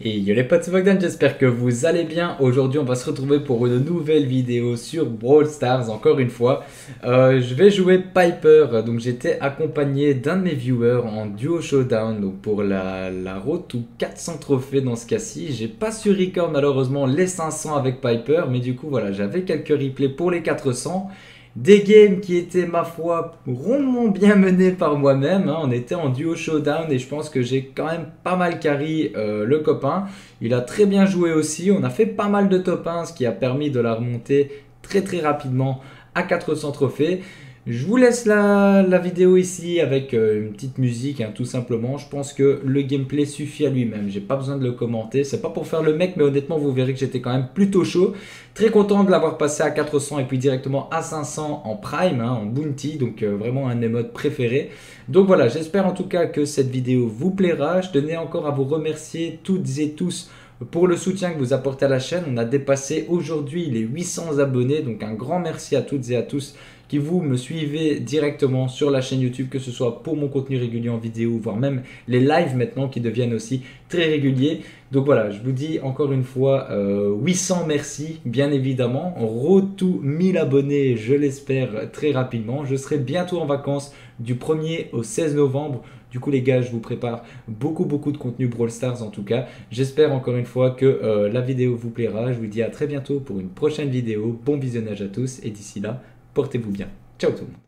Et yo les potes, c'est j'espère que vous allez bien. Aujourd'hui, on va se retrouver pour une nouvelle vidéo sur Brawl Stars, encore une fois. Euh, je vais jouer Piper, donc j'étais accompagné d'un de mes viewers en duo showdown, donc pour la, la road to 400 trophées dans ce cas-ci. J'ai pas su record malheureusement les 500 avec Piper, mais du coup voilà, j'avais quelques replays pour les 400. Des games qui étaient, ma foi, rondement bien menés par moi-même. Hein. On était en duo showdown et je pense que j'ai quand même pas mal carry euh, le copain. Il a très bien joué aussi. On a fait pas mal de top 1, ce qui a permis de la remonter très très rapidement à 400 trophées. Je vous laisse la, vidéo ici avec euh, une petite musique, hein, tout simplement. Je pense que le gameplay suffit à lui-même. J'ai pas besoin de le commenter. C'est pas pour faire le mec, mais honnêtement, vous verrez que j'étais quand même plutôt chaud. Très content de l'avoir passé à 400 et puis directement à 500 en prime, hein, en bounty. Donc euh, vraiment un de mes modes préférés. Donc voilà, j'espère en tout cas que cette vidéo vous plaira. Je tenais encore à vous remercier toutes et tous pour le soutien que vous apportez à la chaîne. On a dépassé aujourd'hui les 800 abonnés. Donc un grand merci à toutes et à tous qui vous me suivez directement sur la chaîne YouTube, que ce soit pour mon contenu régulier en vidéo, voire même les lives maintenant qui deviennent aussi très réguliers. Donc voilà, je vous dis encore une fois 800 euh, merci, bien évidemment. To 1000 abonnés, je l'espère très rapidement. Je serai bientôt en vacances du 1er au 16 novembre. Du coup les gars, je vous prépare beaucoup beaucoup de contenu Brawl Stars en tout cas. J'espère encore une fois que euh, la vidéo vous plaira. Je vous dis à très bientôt pour une prochaine vidéo. Bon visionnage à tous et d'ici là, Portez-vous bien. Ciao tout le monde.